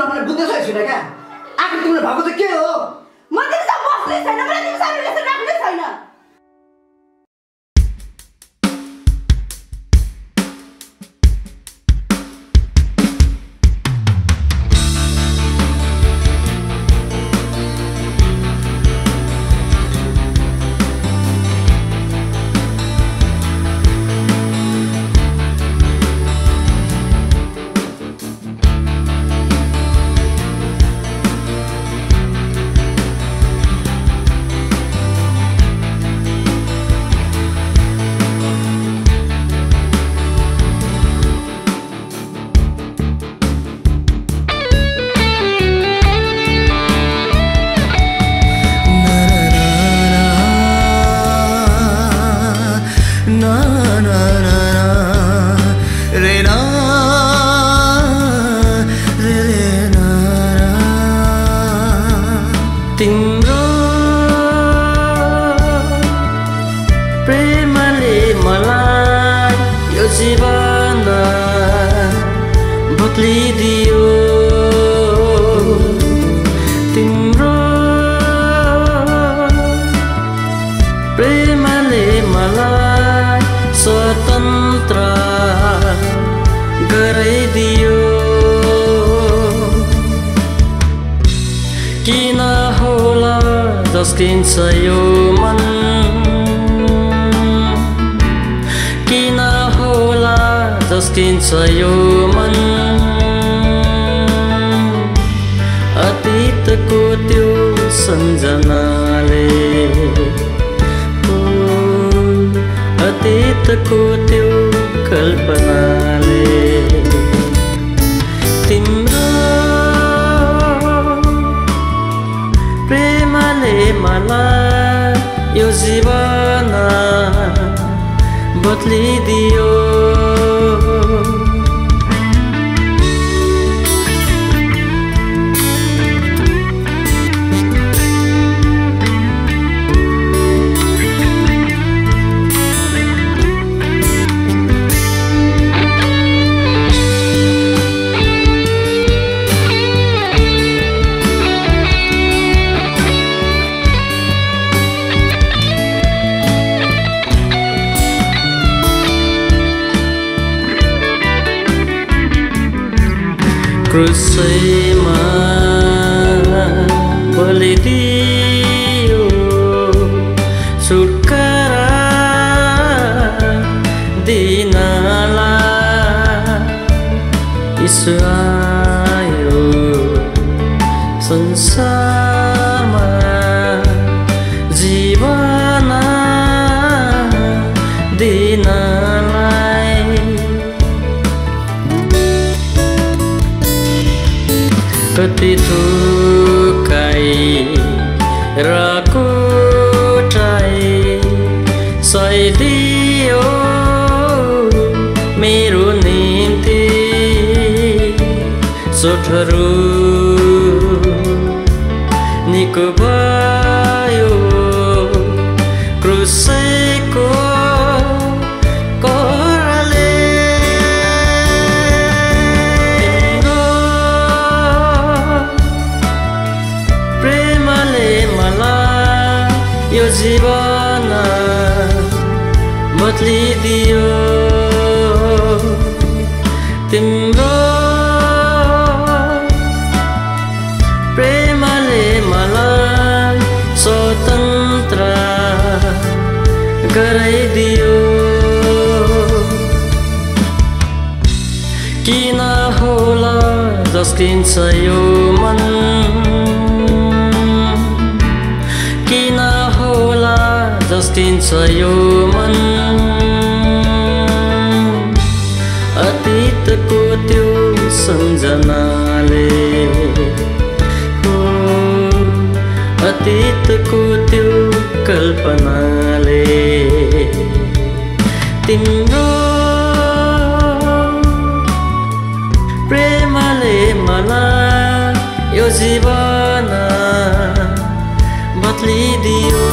तिमीलाई मैले बुझ्दै छुइनँ क्या आखिर तिमीले भएको चाहिँ के हो जीवन बदलिदियो तिम्रो प्रेमले मलाई स्वतन्त्र गराइदियो किन होला जस्किन्छ यो मन जस्किन्छ यो मन। अतीतको त्यो सम्झनाले अतीतको त्यो कल्पनाले तिम्रो प्रेमले मलाई यो जीवन बदलिदियो। क्रुसैमा बलिदियो। छुटकारा दिनला आयो संसारमा जीवन थुकाइ र कुटाइ सहिदियो मेरो निम्ति सोठहरू निको भयो जीवन बदलिदियो तिम्रो प्रेमले मलाई स्वतन्त्र गराइदियो। किन होला जस्किन्छ यो मन? जस्किन्छ यो मन। अतीतको त्यो सम्झनाले अतीतको त्यो कल्पनाले तिम्रो प्रेमले मलाई यो जीवन बदलिदियो।